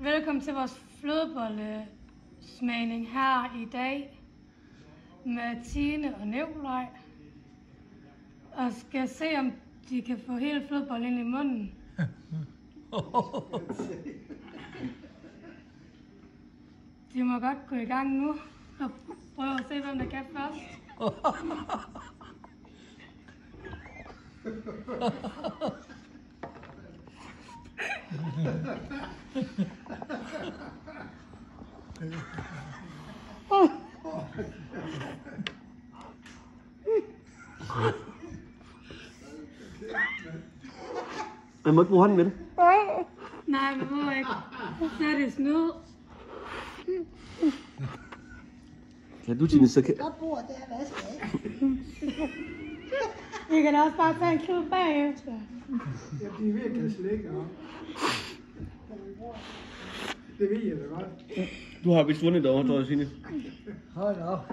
Velkommen til vores flødebollesmagning her i dag med Tine og Nikolaj. Og skal se, om de kan få hele flødebollen ind i munden. De må godt gå i gang nu og prøve at se, hvem der kan først. Man må ikke bruge hånden med det. Nej, man må ikke. Så er det snyd. Ja, du Tine, så kan... Der bor der vasket af. Vi kan også bare tage en klud bagefter. Jeg bliver ved at kaste slik op. Det ved jeg da godt. Du har vist vundet derovre, tror jeg, Signe. Hold op.